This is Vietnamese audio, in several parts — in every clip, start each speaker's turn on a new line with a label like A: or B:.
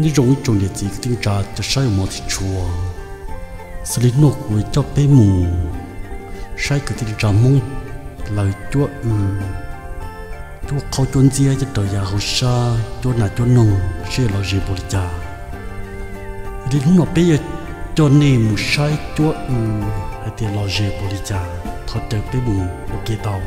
A: như rong trồng địa chỉ tiếng trà cho sai một thì chùa xử lý nô cho bé mù sai cái tiếng trà mông lời chúa ừ chúa khâu chuan chia cho đời già hậu sa chúa nà chúa nong sẽ lo gì bồ cha đi lúc nào bây giờ cho nên một sai chúa ừ hay tiền lo gì bồ cha thật đẹp bé mù ok tàu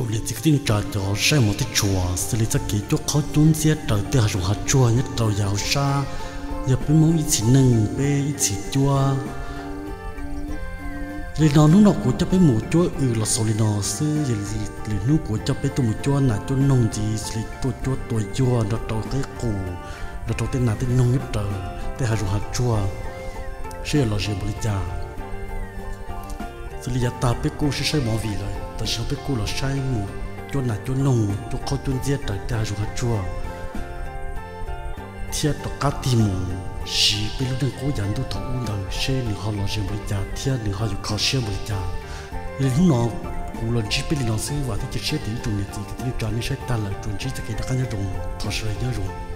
A: chỗ liệt chỉ tin trời cho xe một cái chùa xử lý chắc kỹ chỗ khó chốn xe trời tự hàng hạt chùa nhất đầu giàu xa giờ bên mong ít chỉ nâng bên ít chỉ chùa lì nó lúc nó của cho bên một chùa ừ là số lì nó sư giờ lì lúc của cho bên tụ một chùa là chỗ nông gì lì tụ chùa tuổi chùa nó đầu cái cổ nó đầu tên là tên nông nhất trời tới hàng hạt chùa sẽ là gì bồi cha xử lý ta bên cô sẽ xe mỏ vì rồi ta sẽ biết cô là sai ngủ, cho là cho nông cho khó cho dễ trời tới hàng hạt chua thiết đó cá tim sĩ bị lúc đang cố gắng tu thấu đầu xe liền họ lo chuyện bồi giá thiết liền họ dùng khó xe bồi giá liền lúc nào cú lần chỉ bị liền nó xí và thì chỉ xe thì dùng nhiệt gì thì tròn như xe ta là chuẩn chỉ thì cái đó cái nhau dùng thọ sợi nhau dùng